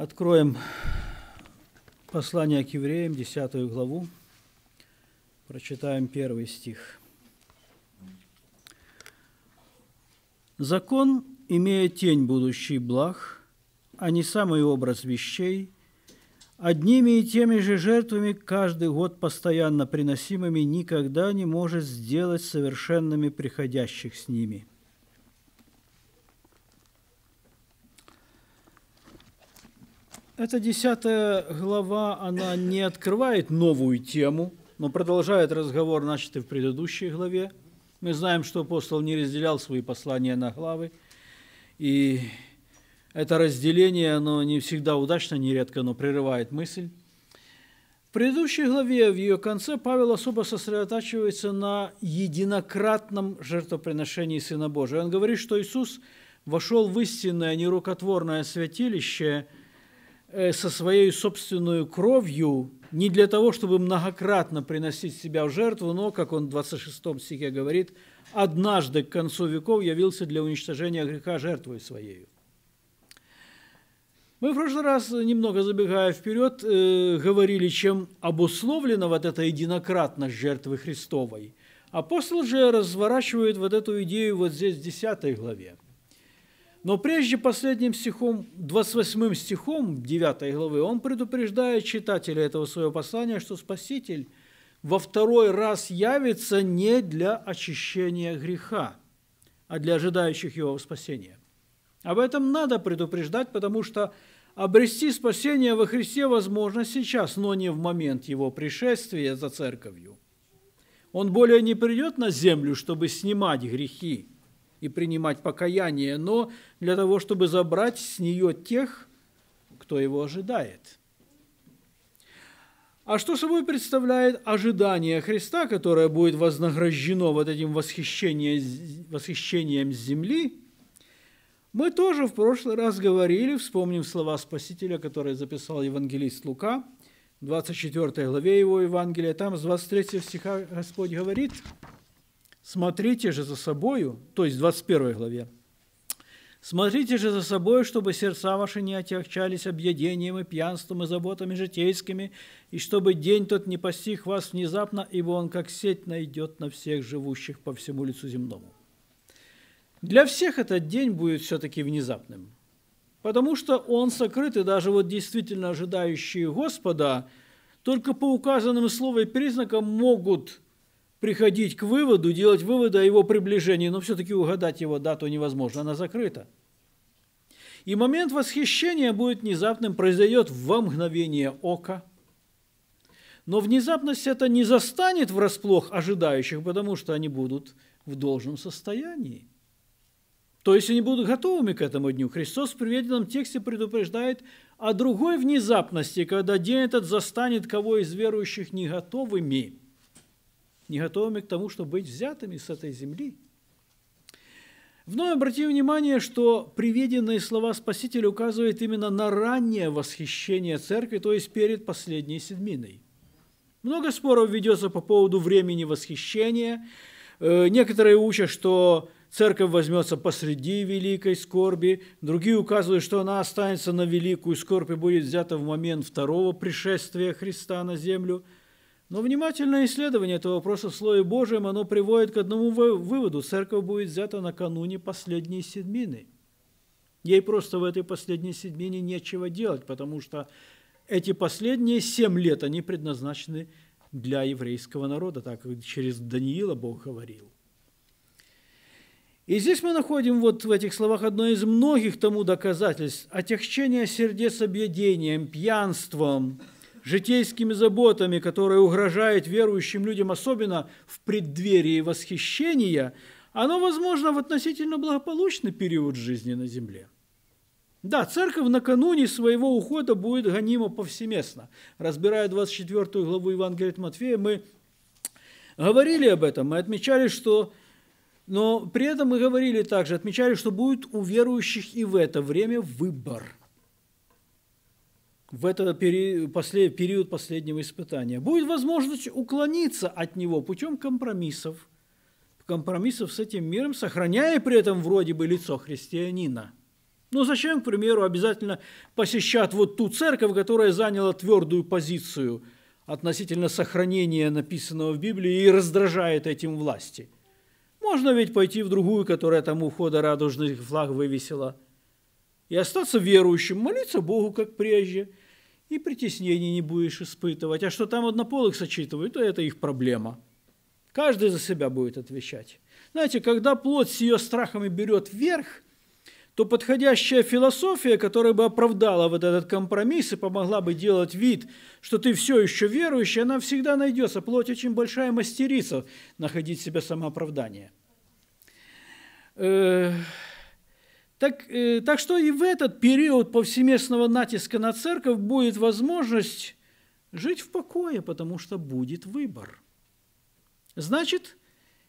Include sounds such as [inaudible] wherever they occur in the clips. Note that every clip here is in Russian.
Откроем послание к евреям, 10 главу, прочитаем первый стих. Закон, имея тень будущей благ, а не самый образ вещей, одними и теми же жертвами каждый год постоянно приносимыми никогда не может сделать совершенными приходящих с ними – Эта десятая глава, она не открывает новую тему, но продолжает разговор, начатый в предыдущей главе. Мы знаем, что апостол не разделял свои послания на главы, и это разделение, оно не всегда удачно, нередко оно прерывает мысль. В предыдущей главе, в ее конце, Павел особо сосредотачивается на единократном жертвоприношении Сына Божия. Он говорит, что Иисус вошел в истинное нерукотворное святилище – со своей собственной кровью не для того, чтобы многократно приносить себя в жертву, но, как он в 26 стихе говорит, однажды к концу веков явился для уничтожения греха жертвой своей. Мы в прошлый раз, немного забегая вперед, э, говорили, чем обусловлена вот эта единократность жертвы Христовой. Апостол же разворачивает вот эту идею вот здесь, в 10 главе – но прежде последним стихом, 28 стихом 9 главы, он предупреждает читателя этого своего послания, что Спаситель во второй раз явится не для очищения греха, а для ожидающих его спасения. Об этом надо предупреждать, потому что обрести спасение во Христе возможно сейчас, но не в момент его пришествия за церковью. Он более не придет на землю, чтобы снимать грехи, и принимать покаяние, но для того, чтобы забрать с нее тех, кто его ожидает. А что собой представляет ожидание Христа, которое будет вознаграждено вот этим восхищением, восхищением земли, мы тоже в прошлый раз говорили, вспомним слова Спасителя, которые записал евангелист Лука, в 24 главе его Евангелия, там с 23 стиха Господь говорит – Смотрите же за собою, то есть в 21 главе, Смотрите же за собой, чтобы сердца ваши не отягчались объедением и пьянством и заботами житейскими, и чтобы день тот не постиг вас внезапно, ибо он как сеть найдет на всех живущих по всему лицу земному. Для всех этот день будет все-таки внезапным, потому что он сокрыт, и даже вот действительно ожидающие Господа только по указанным словам и признакам могут приходить к выводу, делать выводы о его приближении, но все-таки угадать его дату невозможно, она закрыта. И момент восхищения будет внезапным, произойдет во мгновение ока. Но внезапность это не застанет врасплох ожидающих, потому что они будут в должном состоянии. То есть они будут готовыми к этому дню. Христос в приведенном тексте предупреждает о другой внезапности, когда день этот застанет кого из верующих не готовыми – не готовыми к тому, чтобы быть взятыми с этой земли. Вновь обратим внимание, что приведенные слова Спасителя указывают именно на раннее восхищение церкви, то есть перед последней седминой. Много споров ведется по поводу времени восхищения. Э, некоторые учат, что церковь возьмется посреди великой скорби, другие указывают, что она останется на великую скорбь и будет взята в момент второго пришествия Христа на землю – но внимательное исследование этого вопроса в Слове Божьем, оно приводит к одному выводу. Церковь будет взята накануне последней седмины. Ей просто в этой последней седмине нечего делать, потому что эти последние семь лет, они предназначены для еврейского народа, так как через Даниила Бог говорил. И здесь мы находим вот в этих словах одно из многих тому доказательств. Отягчение сердец объедением, пьянством – житейскими заботами, которые угрожают верующим людям, особенно в преддверии восхищения, оно возможно в относительно благополучный период жизни на земле. Да, церковь накануне своего ухода будет гонима повсеместно. Разбирая 24 главу Евангелия от Матфея, мы говорили об этом, мы отмечали, что но при этом мы говорили также, отмечали, что будет у верующих и в это время выбор – в этот период последнего испытания. Будет возможность уклониться от него путем компромиссов, компромиссов с этим миром, сохраняя при этом вроде бы лицо христианина. Ну зачем, к примеру, обязательно посещать вот ту церковь, которая заняла твердую позицию относительно сохранения написанного в Библии и раздражает этим власти? Можно ведь пойти в другую, которая там у входа радужный флаг вывесила, и остаться верующим, молиться Богу, как прежде, и притеснений не будешь испытывать. А что там однополых сочитывают, то это их проблема. Каждый за себя будет отвечать. Знаете, когда плоть с ее страхами берет верх – то подходящая философия, которая бы оправдала вот этот компромисс и помогла бы делать вид, что ты все еще верующий, она всегда найдется. Плоть очень большая мастерица находить себе самооправдание. Так, э, так что и в этот период повсеместного натиска на церковь будет возможность жить в покое, потому что будет выбор. Значит,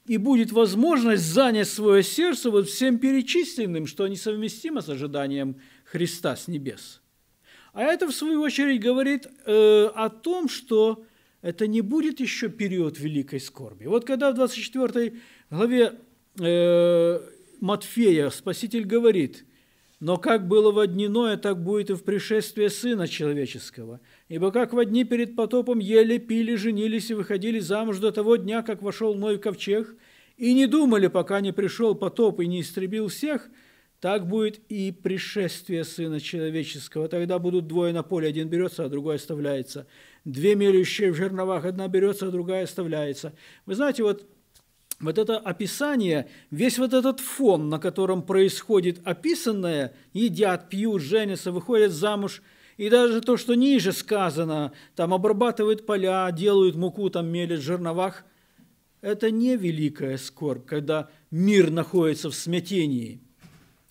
и будет возможность занять свое сердце вот всем перечисленным, что несовместимо с ожиданием Христа с небес. А это, в свою очередь, говорит э, о том, что это не будет еще период великой скорби. Вот когда в 24 главе э, Матфея Спаситель говорит, «Но как было во дни Ноя, так будет и в пришествии Сына Человеческого. Ибо как во дни перед потопом ели, пили, женились и выходили замуж до того дня, как вошел Ной в ковчег, и не думали, пока не пришел потоп и не истребил всех, так будет и пришествие Сына Человеческого. Тогда будут двое на поле, один берется, а другой оставляется. Две мелющие в жерновах, одна берется, а другая оставляется. Вы знаете, вот вот это описание, весь вот этот фон, на котором происходит описанное, едят, пьют, женятся, выходят замуж – и даже то, что ниже сказано, там обрабатывают поля, делают муку, там мелят в жерновах, это не великая скорбь, когда мир находится в смятении.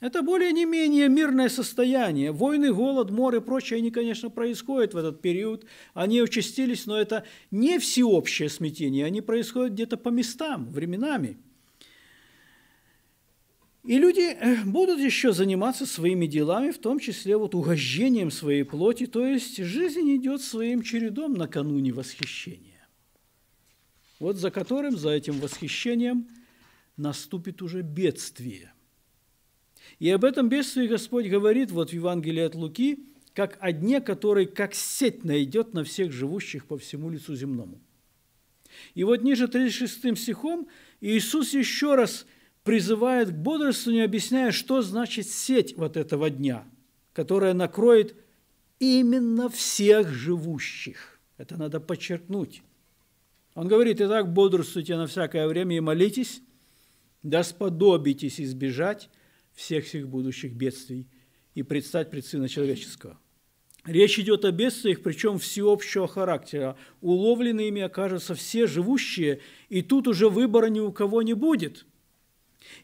Это более не менее мирное состояние. Войны, голод, море и прочее, они, конечно, происходят в этот период. Они участились, но это не всеобщее смятение. Они происходят где-то по местам, временами – и люди э, будут еще заниматься своими делами, в том числе вот угождением своей плоти, то есть жизнь идет своим чередом накануне восхищения, вот за которым, за этим восхищением наступит уже бедствие. И об этом бедствии Господь говорит вот в Евангелии от Луки, как о дне, который как сеть найдет на всех живущих по всему лицу земному. И вот ниже 36 стихом Иисус еще раз – призывает к бодрствованию, объясняя, что значит сеть вот этого дня, которая накроет именно всех живущих. Это надо подчеркнуть. Он говорит, итак, бодрствуйте на всякое время и молитесь, да сподобитесь избежать всех всех будущих бедствий и предстать пред Сына Человеческого. Речь идет о бедствиях, причем всеобщего характера. Уловлены ими окажутся все живущие, и тут уже выбора ни у кого не будет –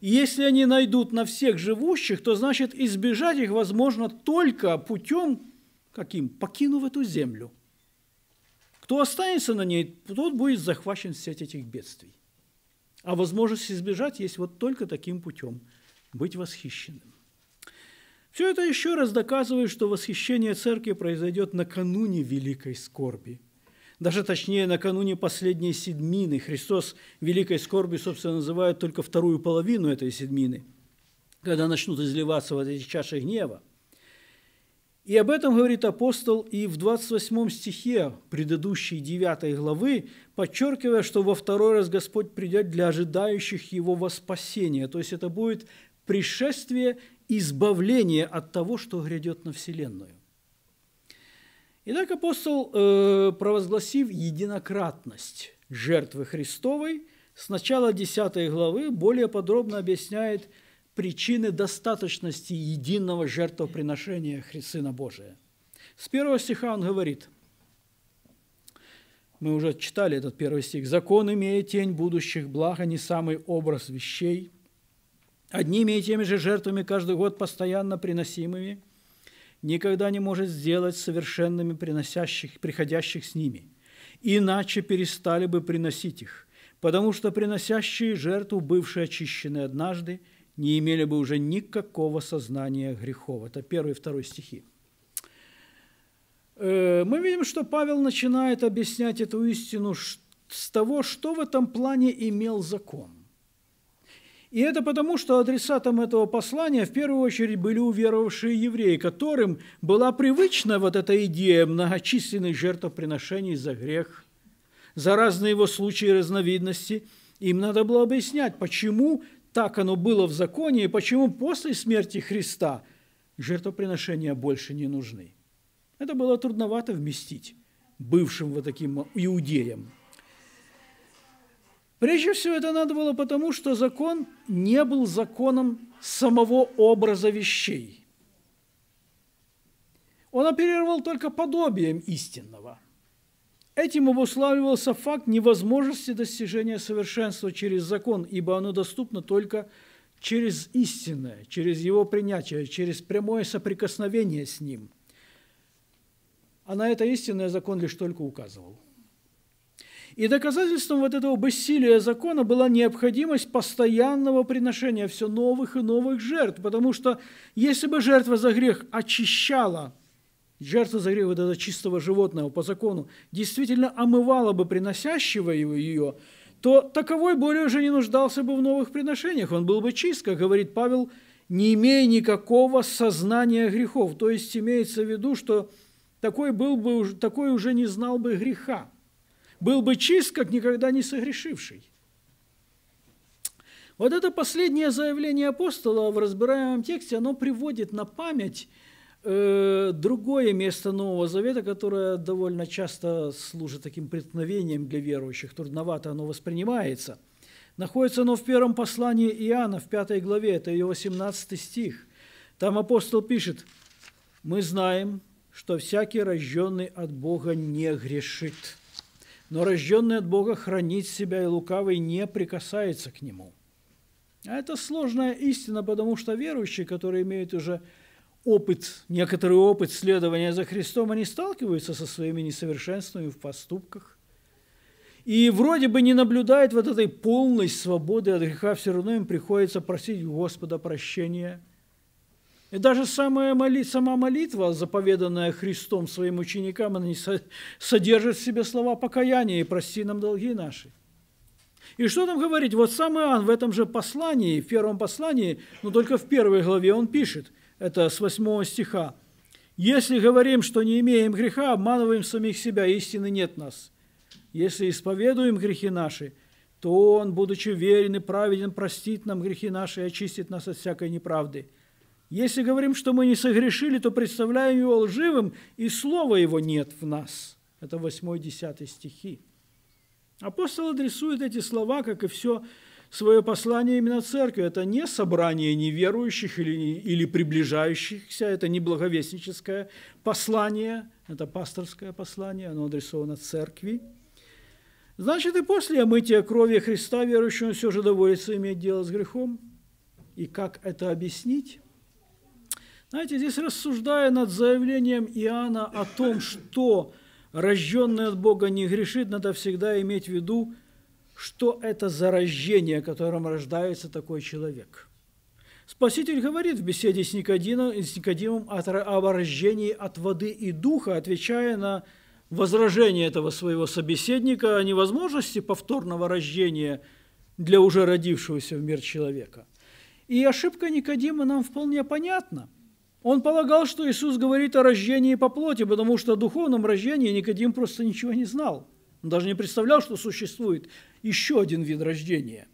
и если они найдут на всех живущих, то значит избежать их возможно только путем каким? Покинув эту землю. Кто останется на ней, тот будет захвачен в сеть этих бедствий. А возможность избежать есть вот только таким путем – быть восхищенным. Все это еще раз доказывает, что восхищение церкви произойдет накануне великой скорби – даже точнее, накануне последней седмины. Христос великой скорби, собственно, называет только вторую половину этой седмины, когда начнут изливаться вот эти чаши гнева. И об этом говорит апостол и в 28 стихе предыдущей 9 главы, подчеркивая, что во второй раз Господь придет для ожидающих Его во спасение. То есть это будет пришествие избавления от того, что грядет на Вселенную. Итак, апостол, э, провозгласив единократность жертвы Христовой, с начала 10 главы более подробно объясняет причины достаточности единого жертвоприношения Сына Божия. С первого стиха он говорит, мы уже читали этот первый стих, «Закон, имея тень будущих благ, а не самый образ вещей, одними и теми же жертвами каждый год постоянно приносимыми – никогда не может сделать совершенными приносящих, приходящих с ними, иначе перестали бы приносить их, потому что приносящие жертву, бывшие очищены однажды, не имели бы уже никакого сознания грехов. Это первый и второй стихи. Э, мы видим, что Павел начинает объяснять эту истину с того, что в этом плане имел закон. И это потому, что адресатом этого послания в первую очередь были уверовавшие евреи, которым была привычна вот эта идея многочисленных жертвоприношений за грех, за разные его случаи и разновидности. Им надо было объяснять, почему так оно было в законе и почему после смерти Христа жертвоприношения больше не нужны. Это было трудновато вместить бывшим вот таким иудеям. Прежде всего это надо было потому, что закон не был законом самого образа вещей. Он оперировал только подобием истинного. Этим обуславливался факт невозможности достижения совершенства через закон, ибо оно доступно только через истинное, через его принятие, через прямое соприкосновение с ним. А на это истинное закон лишь только указывал. И доказательством вот этого бессилия закона была необходимость постоянного приношения все новых и новых жертв, потому что если бы жертва за грех очищала, жертва за грех вот этого чистого животного по закону, действительно омывала бы приносящего ее, то таковой более уже не нуждался бы в новых приношениях, он был бы чист, как говорит Павел, не имея никакого сознания грехов. То есть имеется в виду, что такой, был бы, такой уже не знал бы греха был бы чист, как никогда не согрешивший. Вот это последнее заявление апостола в разбираемом тексте, оно приводит на память э, другое место Нового Завета, которое довольно часто служит таким преткновением для верующих, трудновато оно воспринимается. Находится оно в первом послании Иоанна, в пятой главе, это ее 18 стих. Там апостол пишет, «Мы знаем, что всякий рожденный от Бога не грешит» но рожденный от Бога хранит себя, и лукавый не прикасается к нему. А это сложная истина, потому что верующие, которые имеют уже опыт, некоторый опыт следования за Христом, они сталкиваются со своими несовершенствами в поступках. И вроде бы не наблюдают вот этой полной свободы от греха, все равно им приходится просить Господа прощения – и даже самая моли, сама молитва, заповеданная Христом своим ученикам, она не содержит в себе слова покаяния и прости нам долги наши. И что там говорить? Вот сам Иоанн в этом же послании, в первом послании, но только в первой главе он пишет, это с 8 стиха, «Если говорим, что не имеем греха, обманываем самих себя, истины нет нас. Если исповедуем грехи наши, то Он, будучи верен и праведен, простит нам грехи наши и очистит нас от всякой неправды». Если говорим, что мы не согрешили, то представляем его лживым, и слова его нет в нас. Это 8-10 стихи. Апостол адресует эти слова, как и все свое послание именно церкви. Это не собрание неверующих или, или приближающихся, это не благовестническое послание, это пасторское послание, оно адресовано церкви. Значит, и после омытия крови Христа верующему все же доводится иметь дело с грехом. И как это объяснить? Знаете, здесь рассуждая над заявлением Иоанна о том, что рожденный от Бога не грешит, надо всегда иметь в виду, что это за рождение, которым рождается такой человек. Спаситель говорит в беседе с Никодимом, с о рождении от воды и духа, отвечая на возражение этого своего собеседника о невозможности повторного рождения для уже родившегося в мир человека. И ошибка Никодима нам вполне понятна – он полагал, что Иисус говорит о рождении по плоти, потому что о духовном рождении Никодим просто ничего не знал. Он даже не представлял, что существует еще один вид рождения.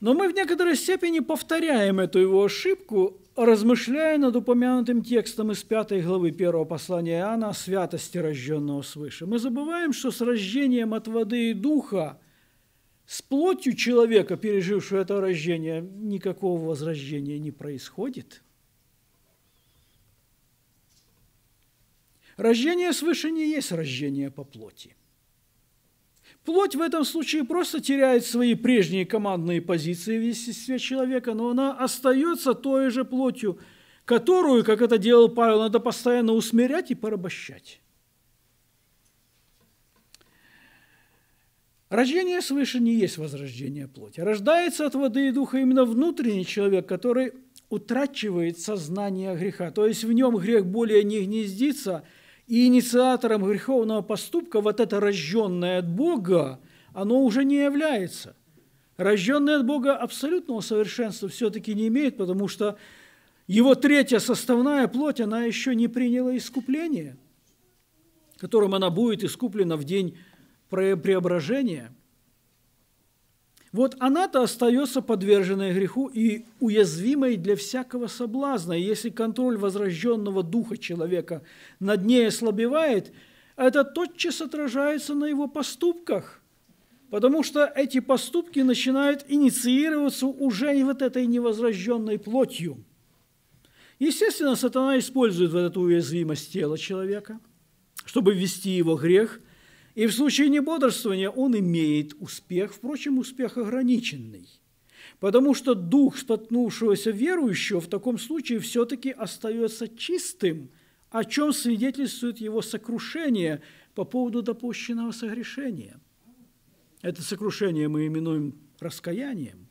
Но мы в некоторой степени повторяем эту его ошибку, размышляя над упомянутым текстом из пятой главы первого послания Иоанна о святости рожденного свыше. Мы забываем, что с рождением от воды и духа – с плотью человека, пережившего это рождение, никакого возрождения не происходит. Рождение свыше не есть рождение по плоти. Плоть в этом случае просто теряет свои прежние командные позиции в естестве человека, но она остается той же плотью, которую, как это делал Павел, надо постоянно усмирять и порабощать. Рождение свыше не есть возрождение плоти. Рождается от воды и духа именно внутренний человек, который утрачивает сознание греха. То есть в нем грех более не гнездится, и инициатором греховного поступка вот это рожденное от Бога, оно уже не является. Рожденный от Бога абсолютного совершенства все-таки не имеет, потому что его третья составная плоть, она еще не приняла искупление, которым она будет искуплена в день преображения. Вот она-то остается подверженной греху и уязвимой для всякого соблазна. И если контроль возрожденного духа человека над ней ослабевает, это тотчас отражается на его поступках, потому что эти поступки начинают инициироваться уже и вот этой невозрожденной плотью. Естественно, сатана использует вот эту уязвимость тела человека, чтобы ввести его грех – и в случае небодрствования он имеет успех, впрочем, успех ограниченный. Потому что дух споткнувшегося верующего в таком случае все-таки остается чистым, о чем свидетельствует его сокрушение по поводу допущенного согрешения. Это сокрушение мы именуем раскаянием,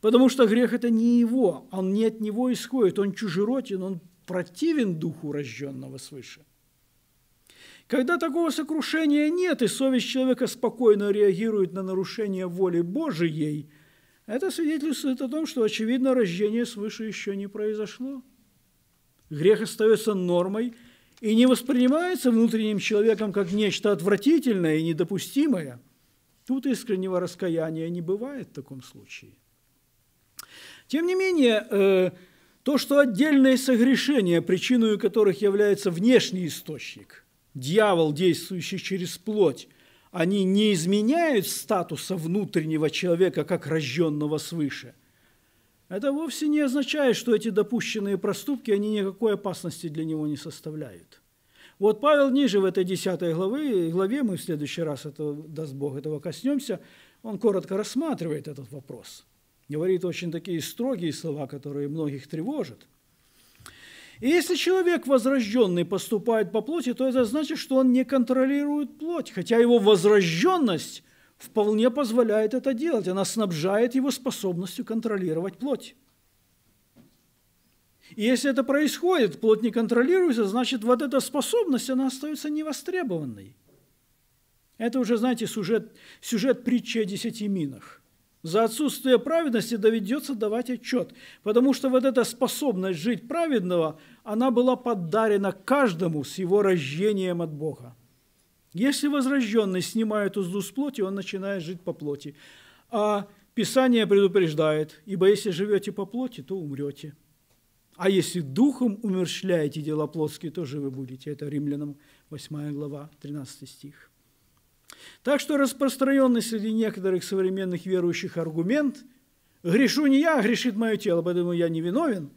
потому что грех – это не его, он не от него исходит, он чужероден, он противен духу рожденного свыше – когда такого сокрушения нет, и совесть человека спокойно реагирует на нарушение воли Божией, это свидетельствует о том, что, очевидно, рождение свыше еще не произошло. Грех остается нормой и не воспринимается внутренним человеком как нечто отвратительное и недопустимое. Тут искреннего раскаяния не бывает в таком случае. Тем не менее, э, то, что отдельные согрешения, причиной которых является внешний источник – дьявол, действующий через плоть, они не изменяют статуса внутреннего человека как рожденного свыше. Это вовсе не означает, что эти допущенные проступки, они никакой опасности для него не составляют. Вот Павел ниже в этой 10 главе, главе мы в следующий раз, это, даст Бог, этого коснемся, он коротко рассматривает этот вопрос. Говорит очень такие строгие слова, которые многих тревожат – и если человек возрожденный поступает по плоти, то это значит, что он не контролирует плоть, хотя его возрожденность вполне позволяет это делать. Она снабжает его способностью контролировать плоть. И если это происходит, плоть не контролируется, значит, вот эта способность, она остается невостребованной. Это уже, знаете, сюжет, сюжет притчи о десяти минах – за отсутствие праведности доведется давать отчет, потому что вот эта способность жить праведного, она была подарена каждому с его рождением от Бога. Если возрожденный снимает узду с плоти, он начинает жить по плоти. А Писание предупреждает, ибо если живете по плоти, то умрете. А если духом умерщвляете дела плотские, то живы будете. Это Римлянам 8 глава, 13 стих. Так что распространенный среди некоторых современных верующих аргумент «грешу не я, а грешит мое тело, поэтому я не виновен»,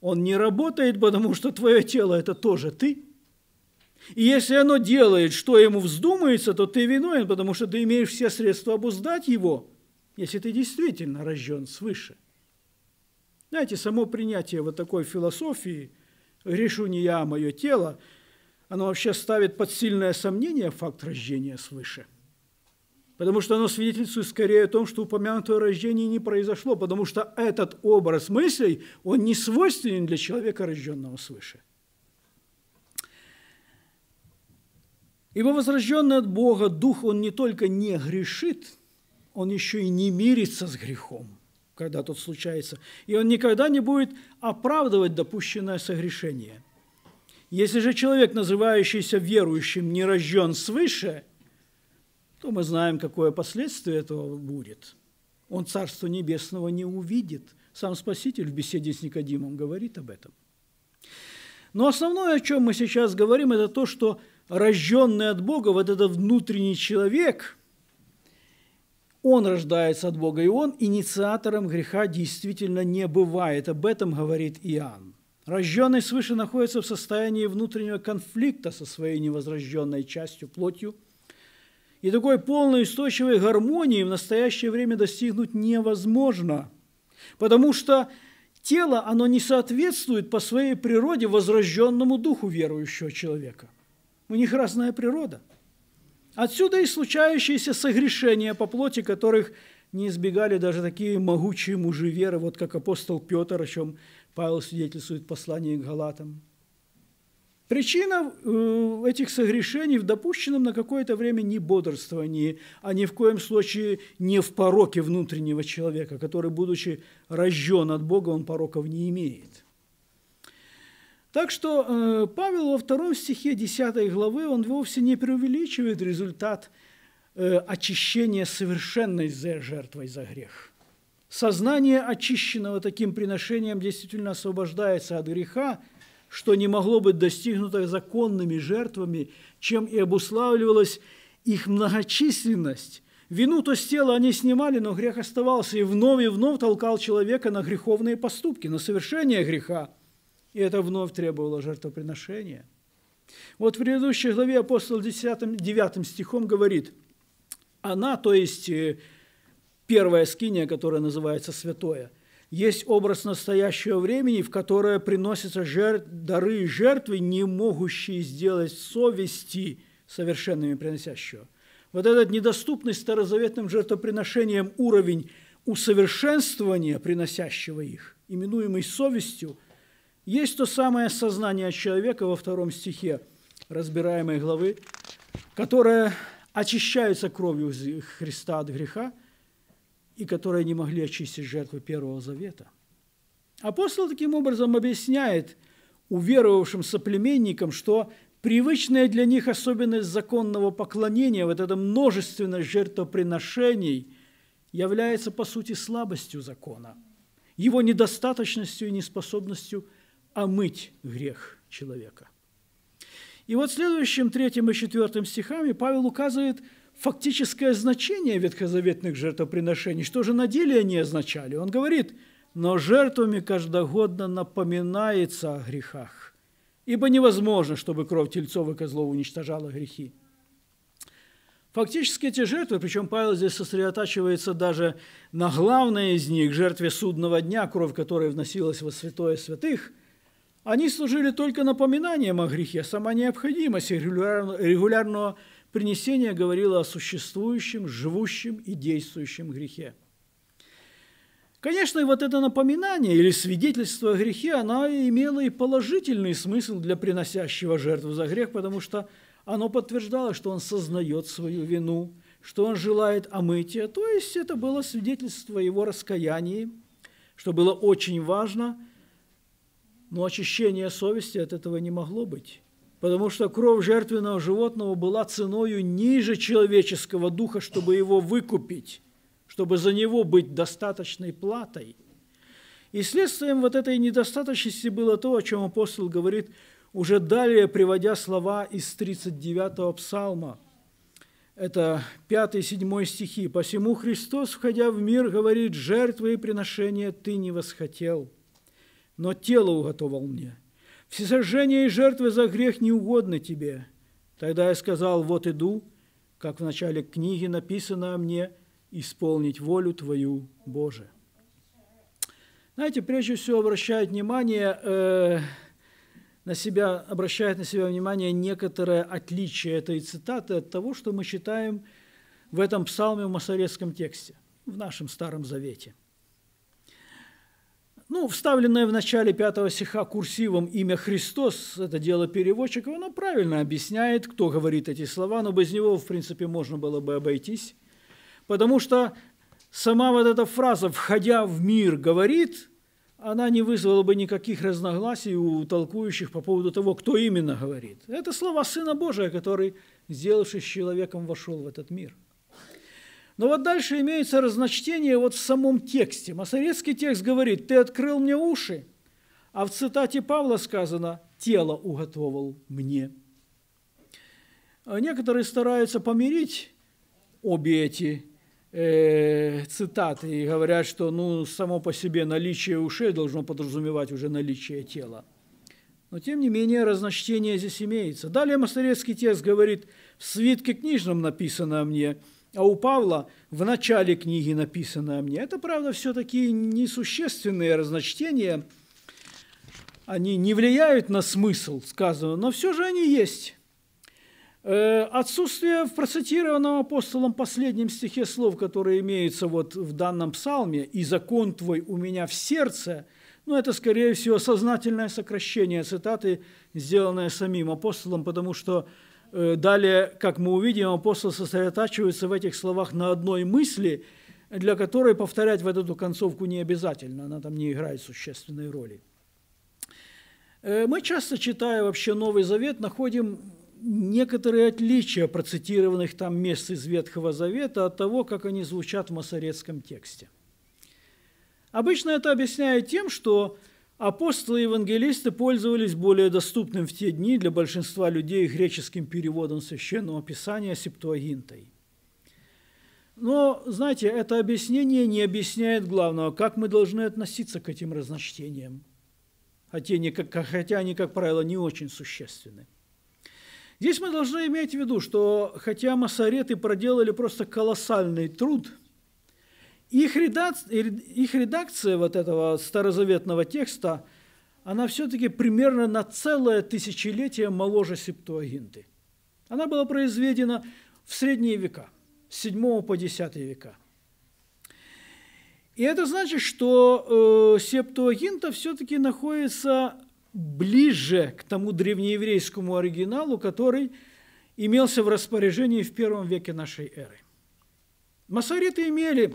он не работает, потому что твое тело – это тоже ты. И если оно делает, что ему вздумается, то ты виновен, потому что ты имеешь все средства обуздать его, если ты действительно рожден свыше. Знаете, само принятие вот такой философии «грешу не я, а мое тело» – оно вообще ставит под сильное сомнение факт рождения свыше. Потому что оно свидетельствует скорее о том, что упомянутое рождение не произошло, потому что этот образ мыслей, он не свойственен для человека, рожденного свыше. Ибо возрожденный от Бога Дух, он не только не грешит, он еще и не мирится с грехом, когда тот случается. И он никогда не будет оправдывать допущенное согрешение – если же человек, называющийся верующим, не рожден свыше, то мы знаем, какое последствие этого будет. Он Царство Небесного не увидит. Сам Спаситель в беседе с Никодимом говорит об этом. Но основное, о чем мы сейчас говорим, это то, что рожденный от Бога, вот этот внутренний человек, он рождается от Бога, и он инициатором греха действительно не бывает. Об этом говорит Иоанн. Рожденный свыше находится в состоянии внутреннего конфликта со своей невозрожденной частью, плотью. И такой полной устойчивой гармонии в настоящее время достигнуть невозможно, потому что тело, оно не соответствует по своей природе возрожденному духу верующего человека. У них разная природа. Отсюда и случающиеся согрешения по плоти, которых не избегали даже такие могучие мужи веры, вот как апостол Петр, о чем Павел свидетельствует в послании к Галатам. Причина э, этих согрешений в допущенном на какое-то время не бодрствовании, а ни в коем случае не в пороке внутреннего человека, который, будучи рожден от Бога, он пороков не имеет. Так что э, Павел во втором стихе 10 главы, он вовсе не преувеличивает результат э, очищения совершенной жертвой за грех. Сознание очищенного таким приношением действительно освобождается от греха – что не могло быть достигнуто законными жертвами, чем и обуславливалась их многочисленность. Вину то с тела они снимали, но грех оставался, и вновь и вновь толкал человека на греховные поступки, на совершение греха. И это вновь требовало жертвоприношения. Вот в предыдущей главе апостол 10, 9 стихом говорит, она, то есть э, первая скиния, которая называется «святое», есть образ настоящего времени, в которое приносятся жертв, дары и жертвы, не могущие сделать совести совершенными приносящего. Вот этот недоступный старозаветным жертвоприношением уровень усовершенствования приносящего их, именуемый совестью, есть то самое сознание человека во втором стихе разбираемой главы, которое очищается кровью Христа от греха – и которые не могли очистить жертвы Первого Завета. Апостол таким образом объясняет уверовавшим соплеменникам, что привычная для них особенность законного поклонения, вот эта множественность жертвоприношений, является по сути слабостью закона, его недостаточностью и неспособностью омыть грех человека. И вот следующим третьим и четвертым стихами Павел указывает – фактическое значение ветхозаветных жертвоприношений. Что же на деле они означали? Он говорит, но жертвами каждогодно напоминается о грехах, ибо невозможно, чтобы кровь тельцов и козлов уничтожала грехи. Фактически эти жертвы, причем Павел здесь сосредотачивается даже на главной из них, жертве судного дня, кровь которой вносилась во святое святых, они служили только напоминанием о грехе, сама необходимость регулярного принесение говорило о существующем, живущем и действующем грехе. Конечно, и вот это напоминание или свидетельство о грехе, оно имело и положительный смысл для приносящего жертву за грех, потому что оно подтверждало, что он сознает свою вину, что он желает омытия, то есть это было свидетельство его раскаяния, что было очень важно, но очищение совести от этого не могло быть потому что кровь жертвенного животного была ценою ниже человеческого духа, чтобы его выкупить, чтобы за него быть достаточной платой. И следствием вот этой недостаточности было то, о чем апостол говорит уже далее, приводя слова из 39-го псалма. Это 5-7 стихи. «Посему Христос, входя в мир, говорит, жертвы и приношения ты не восхотел, но тело уготовал мне». Всесожжение и жертвы за грех не угодны тебе. Тогда я сказал, вот иду, как в начале книги написано о мне, исполнить волю Твою, Боже. Знаете, прежде всего обращает внимание э, на себя, обращает на себя внимание некоторое отличие этой цитаты от того, что мы читаем в этом псалме в масоретском тексте, в нашем Старом Завете – ну, вставленное в начале пятого стиха курсивом имя Христос, это дело переводчика, оно правильно объясняет, кто говорит эти слова, но без него, в принципе, можно было бы обойтись. Потому что сама вот эта фраза «входя в мир» говорит, она не вызвала бы никаких разногласий у толкующих по поводу того, кто именно говорит. Это слова Сына Божия, который, сделавшись человеком, вошел в этот мир – но вот дальше имеется разночтение вот в самом тексте. Масорецкий текст говорит, ты открыл мне уши, а в цитате Павла сказано, тело уготовал мне. А некоторые стараются помирить обе эти э, цитаты и говорят, что ну, само по себе наличие ушей должно подразумевать уже наличие тела. Но, тем не менее, разночтение здесь имеется. Далее Масорецкий текст говорит, в свитке книжном написано мне – а у Павла в начале книги написано о мне. Это, правда, все-таки несущественные разночтения. Они не влияют на смысл сказанного, но все же они есть. Э, отсутствие в процитированном апостолом последнем стихе слов, которые имеются вот в данном псалме, «И закон твой у меня в сердце», Ну, это, скорее всего, сознательное сокращение цитаты, сделанное самим апостолом, потому что далее, как мы увидим, апостол сосредотачивается в этих словах на одной мысли, для которой повторять вот эту концовку не обязательно, она там не играет существенной роли. Э, мы часто, читая вообще Новый Завет, находим некоторые отличия процитированных там мест из Ветхого Завета от того, как они звучат в масоретском тексте. Обычно это объясняют тем, что апостолы и евангелисты пользовались более доступным в те дни для большинства людей греческим переводом Священного Писания Септуагинтой. Но, знаете, это объяснение не объясняет главного, как мы должны относиться к этим разночтениям, хотя они, хотя они, как правило, не очень существенны. Здесь мы должны иметь в виду, что хотя масореты проделали просто колоссальный труд – их редакция, их редакция вот этого старозаветного текста, она все-таки примерно на целое тысячелетие моложе Септуагинты. Она была произведена в средние века, с 7 по 10 века. И это значит, что э, Септуагинта все-таки находится ближе к тому древнееврейскому оригиналу, который имелся в распоряжении в первом веке нашей эры. Масориты имели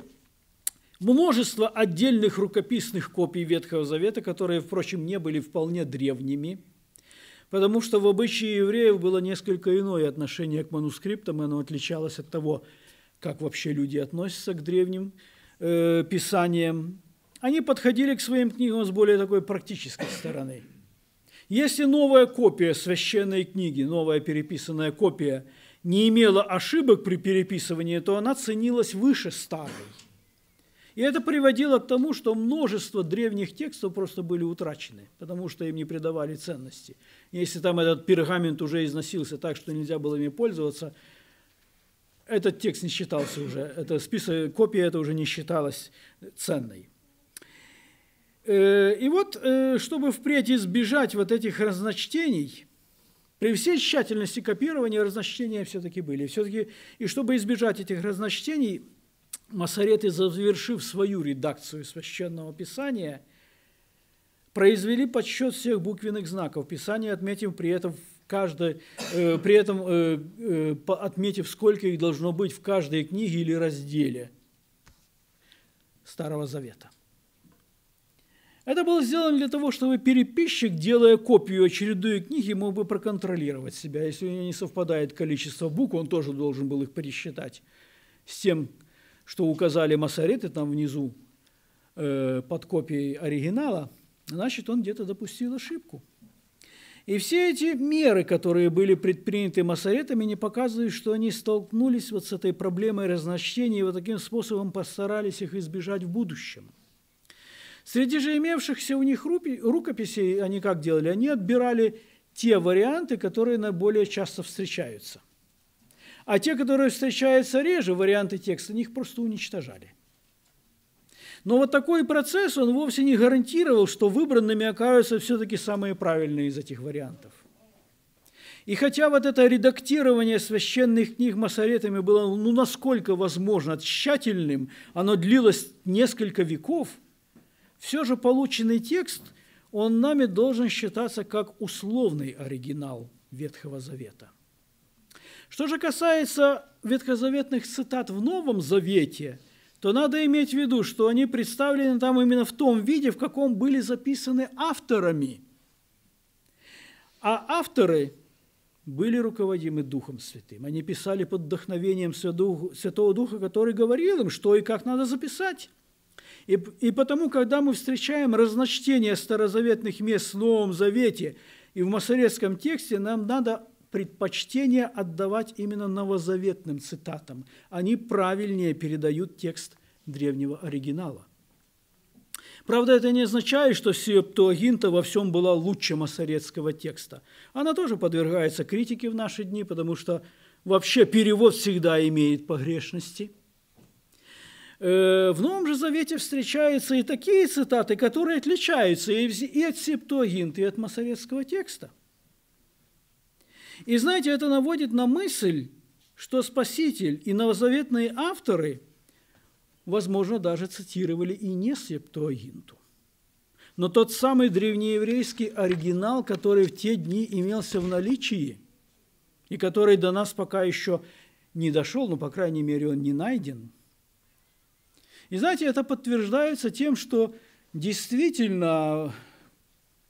множество отдельных рукописных копий Ветхого Завета, которые, впрочем, не были вполне древними, потому что в обычае евреев было несколько иное отношение к манускриптам, и оно отличалось от того, как вообще люди относятся к древним э, писаниям. Они подходили к своим книгам с более такой практической стороны. Если новая копия священной книги, новая переписанная копия, не имела ошибок при переписывании, то она ценилась выше старой. И это приводило к тому, что множество древних текстов просто были утрачены, потому что им не придавали ценности. Если там этот пергамент уже износился так, что нельзя было ими пользоваться, этот текст не считался уже, это список, копия это уже не считалась ценной. Э, и вот, э, чтобы впредь избежать вот этих разночтений, при всей тщательности копирования разночтения все-таки были. Все-таки, и чтобы избежать этих разночтений, Масареты, завершив свою редакцию священного писания, произвели подсчет всех буквенных знаков Писания, отметив при этом каждой, э, при этом э, э, отметив, сколько их должно быть в каждой книге или разделе Старого Завета. Это было сделано для того, чтобы переписчик, делая копию очередной книги, мог бы проконтролировать себя. Если у него не совпадает количество букв, он тоже должен был их пересчитать с тем что указали Масареты там внизу э, под копией оригинала, значит, он где-то допустил ошибку. И все эти меры, которые были предприняты Масаретами, не показывают, что они столкнулись вот с этой проблемой разночтения и вот таким способом постарались их избежать в будущем. Среди же имевшихся у них рукописей они как делали? Они отбирали те варианты, которые наиболее часто встречаются – а те, которые встречаются реже, варианты текста, их просто уничтожали. Но вот такой процесс, он вовсе не гарантировал, что выбранными окажутся все-таки самые правильные из этих вариантов. И хотя вот это редактирование священных книг масоретами было, ну, насколько возможно, тщательным, оно длилось несколько веков, все же полученный текст, он нами должен считаться как условный оригинал Ветхого Завета. Что же касается ветхозаветных цитат в Новом Завете, то надо иметь в виду, что они представлены там именно в том виде, в каком были записаны авторами. А авторы были руководимы Духом Святым. Они писали под вдохновением Святого Духа, который говорил им, что и как надо записать. И, и потому, когда мы встречаем разночтение старозаветных мест в Новом Завете и в масоретском тексте, нам надо предпочтение отдавать именно новозаветным цитатам. Они правильнее передают текст древнего оригинала. Правда, это не означает, что Септуагинта во всем была лучше масоретского текста. Она тоже подвергается критике в наши дни, потому что вообще перевод всегда имеет погрешности. Э, в Новом же Завете встречаются и такие цитаты, которые отличаются и от Септуагинты, и от масоретского текста – и знаете, это наводит на мысль, что Спаситель и новозаветные авторы, возможно, даже цитировали и не Септуагинту. но тот самый древнееврейский оригинал, который в те дни имелся в наличии и который до нас пока еще не дошел, но, по крайней мере, он не найден. И знаете, это подтверждается тем, что действительно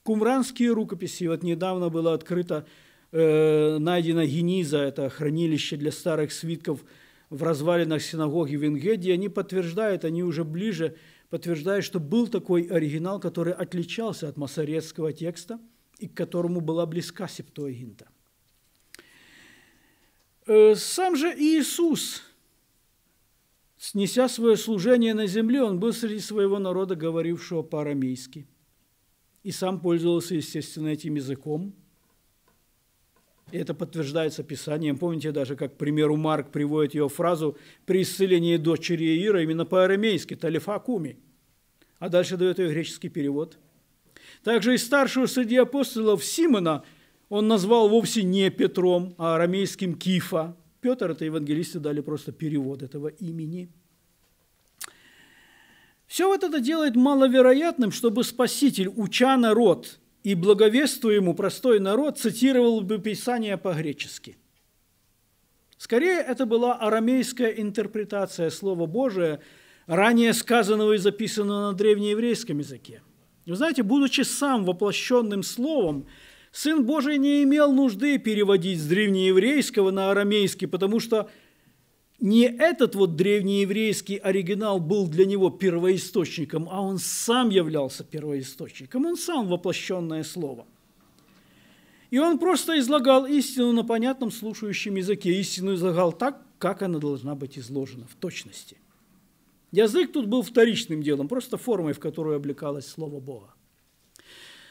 кумранские рукописи, вот недавно было открыто, э, найдено Гениза, это хранилище для старых свитков в развалинах синагоги в Ингеде, они подтверждают, они уже ближе подтверждают, что был такой оригинал, который отличался от масоретского текста и к которому была близка Септуагинта. Э, сам же Иисус, снеся свое служение на земле, он был среди своего народа, говорившего по-арамейски. И сам пользовался, естественно, этим языком. Это подтверждается Писанием. Помните даже, как, к примеру, Марк приводит ее фразу «при исцелении дочери Иира» именно по-арамейски «талифа куми». А дальше дает ее греческий перевод. Также и старшего среди апостолов Симона – он назвал вовсе не Петром, а арамейским Кифа. Петр – это евангелисты дали просто перевод этого имени. Все вот это делает маловероятным, чтобы Спаситель, уча народ и благовествуя ему простой народ, цитировал бы Писание по-гречески. Скорее, это была арамейская интерпретация Слова Божия, ранее сказанного и записанного на древнееврейском языке. Вы знаете, будучи сам воплощенным Словом, Сын Божий не имел нужды переводить с древнееврейского на арамейский, потому что не этот вот древнееврейский оригинал был для него первоисточником, а он сам являлся первоисточником, он сам воплощенное слово. И он просто излагал истину на понятном слушающем языке, истину излагал так, как она должна быть изложена, в точности. Язык тут был вторичным делом, просто формой, в которую облекалось Слово Бога.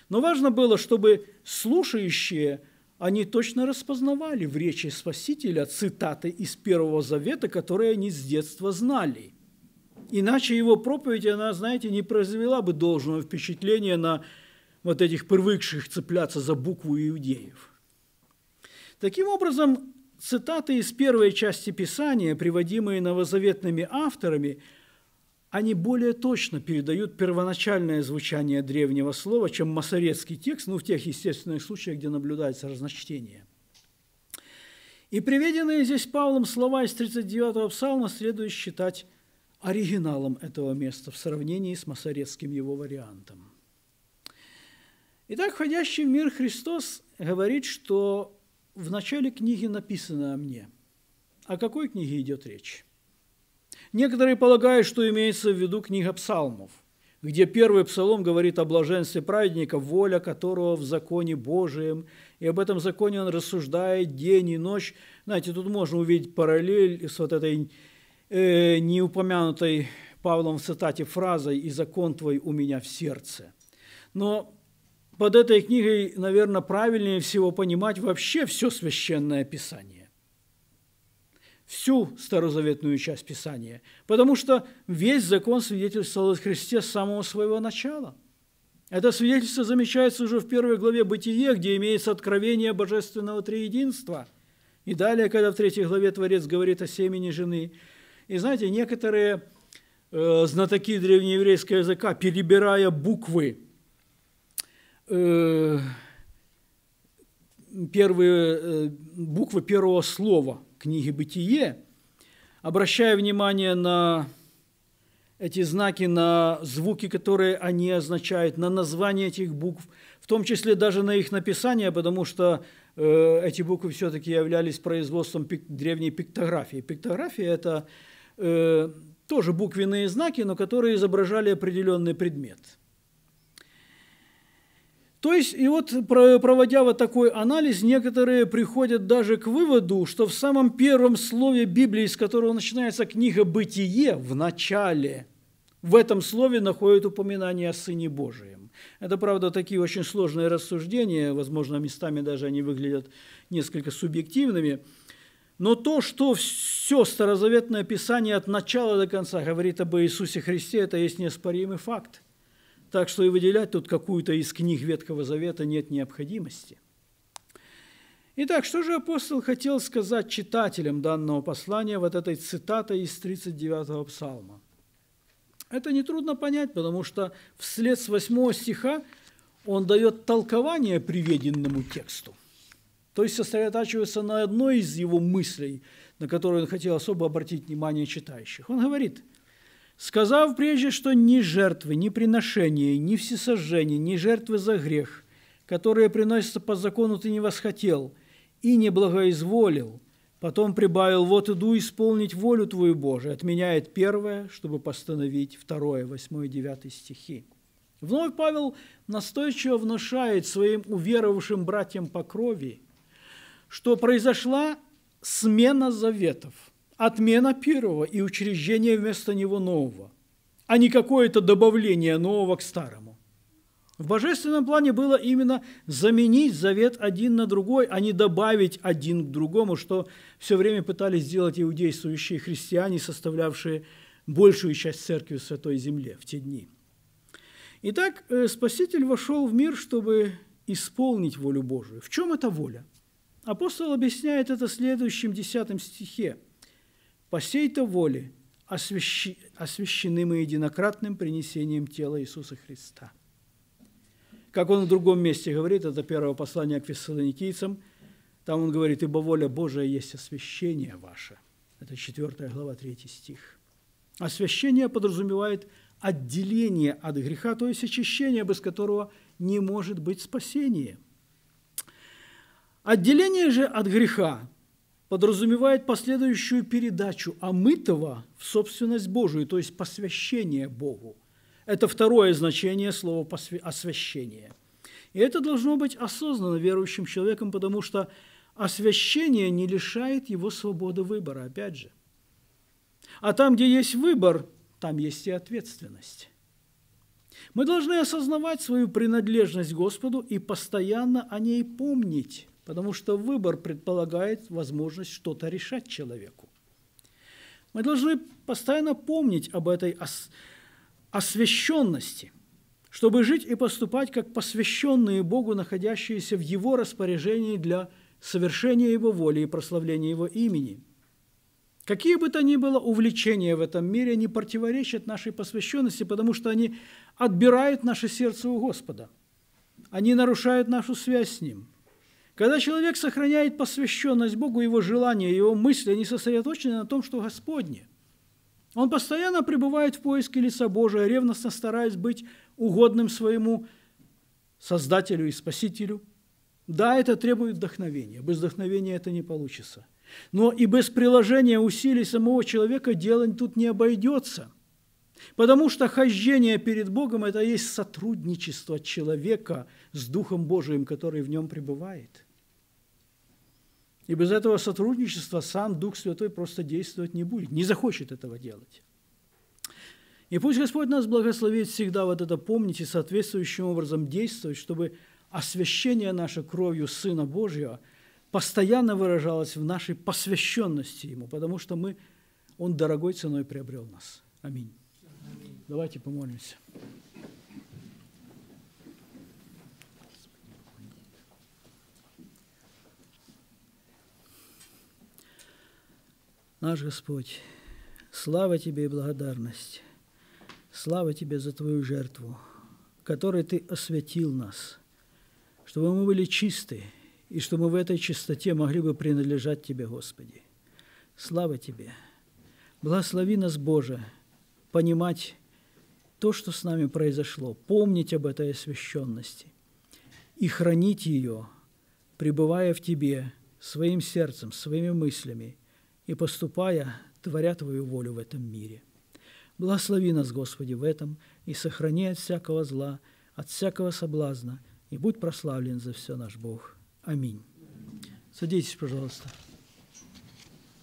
Но важно было, чтобы слушающие, они точно распознавали в речи Спасителя цитаты из Первого Завета, которые они с детства знали. Иначе его проповедь, она, знаете, не произвела бы должного впечатления на вот этих привыкших цепляться за букву иудеев. Таким образом, цитаты из первой части Писания, приводимые новозаветными авторами – они более точно передают первоначальное звучание древнего слова, чем масоретский текст, ну, в тех естественных случаях, где наблюдается разночтение. И приведенные здесь Павлом слова из 39-го псалма следует считать оригиналом этого места в сравнении с масоретским его вариантом. Итак, входящий в мир Христос говорит, что в начале книги написано о мне. О какой книге идет речь? Некоторые полагают, что имеется в виду книга псалмов, где первый псалом говорит о блаженстве праведника, воля которого в законе Божием, и об этом законе он рассуждает день и ночь. Знаете, тут можно увидеть параллель с вот этой э, неупомянутой Павлом в цитате фразой «И закон твой у меня в сердце». Но под этой книгой, наверное, правильнее всего понимать вообще все священное писание всю старозаветную часть Писания, потому что весь закон свидетельствовал о Христе с самого своего начала. Это свидетельство замечается уже в первой главе Бытие, где имеется откровение божественного триединства. И далее, когда в третьей главе Творец говорит о семени жены. И знаете, некоторые э, знатоки древнееврейского языка, перебирая буквы, э, первые э, буквы первого слова – книги «Бытие», обращая внимание на эти знаки, на звуки, которые они означают, на название этих букв, в том числе даже на их написание, потому что э, эти буквы все-таки являлись производством пик, древней пиктографии. Пиктография – это э, тоже буквенные знаки, но которые изображали определенный предмет – то есть, и вот проводя вот такой анализ, некоторые приходят даже к выводу, что в самом первом слове Библии, с которого начинается книга «Бытие», в начале, в этом слове находят упоминание о Сыне Божием. Это, правда, такие очень сложные рассуждения, возможно, местами даже они выглядят несколько субъективными, но то, что все старозаветное Писание от начала до конца говорит об Иисусе Христе, это есть неоспоримый факт – так что и выделять тут какую-то из книг Ветхого Завета нет необходимости. Итак, что же апостол хотел сказать читателям данного послания вот этой цитатой из 39-го псалма? Это нетрудно понять, потому что вслед с 8 стиха он дает толкование приведенному тексту. То есть сосредотачивается на одной из его мыслей, на которую он хотел особо обратить внимание читающих. Он говорит, сказав прежде, что ни жертвы, ни приношения, ни всесожжения, ни жертвы за грех, которые приносятся по закону, ты не восхотел и не благоизволил, потом прибавил, вот иду исполнить волю Твою Божию, отменяет первое, чтобы постановить второе, восьмой и девятый стихи. Вновь Павел настойчиво внушает своим уверовавшим братьям по крови, что произошла смена заветов, отмена первого и учреждение вместо него нового, а не какое-то добавление нового к старому. В божественном плане было именно заменить завет один на другой, а не добавить один к другому, что все время пытались сделать иудействующие христиане, составлявшие большую часть церкви в Святой Земле в те дни. Итак, э, Спаситель вошел в мир, чтобы исполнить волю Божию. В чем эта воля? Апостол объясняет это в следующем десятом стихе. «По сей-то воле освящены мы единократным принесением тела Иисуса Христа». Как он в другом месте говорит, это первое послание к фессалоникийцам, там он говорит, «Ибо воля Божия есть освящение ваше». Это 4 глава, 3 стих. Освящение подразумевает отделение от греха, то есть очищение, без которого не может быть спасения. Отделение же от греха подразумевает последующую передачу омытого в собственность Божию, то есть посвящение Богу. Это второе значение слова «освящение». И это должно быть осознанно верующим человеком, потому что освящение не лишает его свободы выбора, опять же. А там, где есть выбор, там есть и ответственность. Мы должны осознавать свою принадлежность Господу и постоянно о ней помнить, потому что выбор предполагает возможность что-то решать человеку. Мы должны постоянно помнить об этой ос освященности, чтобы жить и поступать как посвященные Богу, находящиеся в Его распоряжении для совершения Его воли и прославления Его имени – Какие бы то ни было увлечения в этом мире, они противоречат нашей посвященности, потому что они отбирают наше сердце у Господа. Они нарушают нашу связь с Ним. Когда человек сохраняет посвященность Богу, его желания, его мысли, они сосредоточены на том, что Господне. Он постоянно пребывает в поиске лица Божия, ревностно стараясь быть угодным своему Создателю и Спасителю. Да, это требует вдохновения. Без вдохновения это не получится. Но и без приложения усилий самого человека дело тут не обойдется. Потому что хождение перед Богом – это есть сотрудничество человека с Духом Божиим, который в нем пребывает. И без этого сотрудничества сам Дух Святой просто действовать не будет, не захочет этого делать. И пусть Господь нас благословит всегда вот это помнить и соответствующим образом действовать, чтобы освящение наше кровью Сына Божьего – постоянно выражалась в нашей посвященности Ему, потому что мы, Он дорогой ценой приобрел нас. Аминь. Аминь. Давайте помолимся. Наш Господь, слава Тебе и благодарность. Слава Тебе за Твою жертву, которой Ты осветил нас, чтобы мы были чисты, и что мы в этой чистоте могли бы принадлежать Тебе, Господи. Слава Тебе! Благослови нас, Боже, понимать то, что с нами произошло, помнить об этой освященности и хранить ее, пребывая в Тебе своим сердцем, своими мыслями и поступая, творя Твою волю в этом мире. Благослови нас, Господи, в этом и сохрани от всякого зла, от всякого соблазна, и будь прославлен за все наш Бог. Аминь. Садитесь, пожалуйста.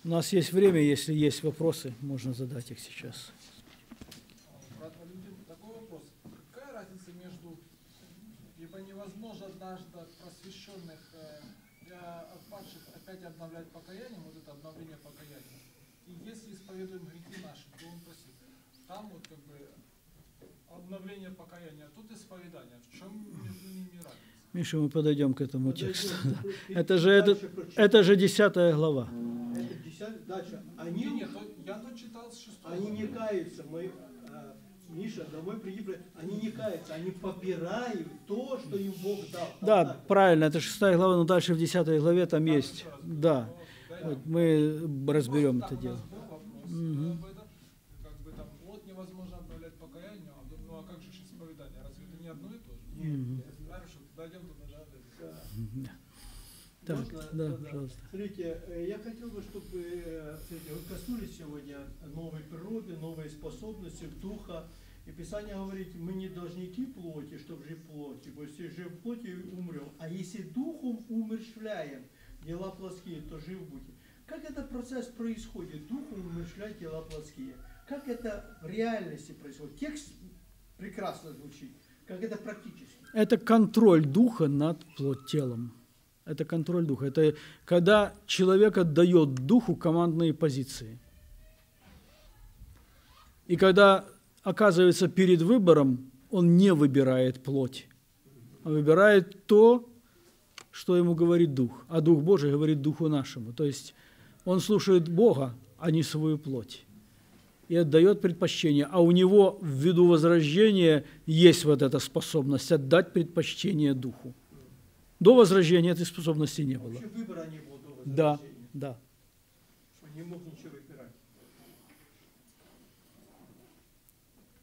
У нас есть время, если есть вопросы, можно задать их сейчас. Невозможно однажды просвещенных э, отпадших опять обновлять покаяние, вот это обновление покаяния. И если исповедуем грехи наши, то он просит. Там вот как бы обновление покаяния, а тут исповедание. В чем между ними разница? Миша, мы подойдем к этому тексту. [laughs] Это же, это, это же десятая глава. Это дальше. Они, Не, не, я то читал с шестого. они не каются. Мы, Миша, домой приди, при- они не каются, они попирают то, что им Бог дал. Да, так. правильно, это 6 глава, но дальше в 10 главе там есть. Да, вот мы разберем это дело. нас был Так, Можно? да, Да, пожалуйста. Смотрите, э, я хотел бы, чтобы э, вы коснулись сегодня новой природы, новой способности, духа. И Писание говорит, мы не должники плоти, чтобы жить плоти. Бо если жив плоти, умрем. А если духом умерщвляем дела плотские, то жив будете. Как этот процесс происходит? Духом умерщвлять дела плотские. Как это в реальности происходит? Текст прекрасно звучит. Как это практически? Это контроль духа над плоть телом. Это контроль духа. Это когда человек отдает духу командные позиции. И когда оказывается перед выбором, он не выбирает плоть, а выбирает то, что ему говорит дух. А дух Божий говорит духу нашему. То есть он слушает Бога, а не свою плоть. И отдает предпочтение. А у него ввиду возрождения есть вот эта способность отдать предпочтение духу. До возрождения этой способности не было. Вообще выбора не было до Да, возвращения. да. Он не мог ничего выбирать.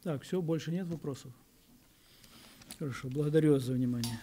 Так, все, больше нет вопросов? Хорошо, благодарю вас за внимание.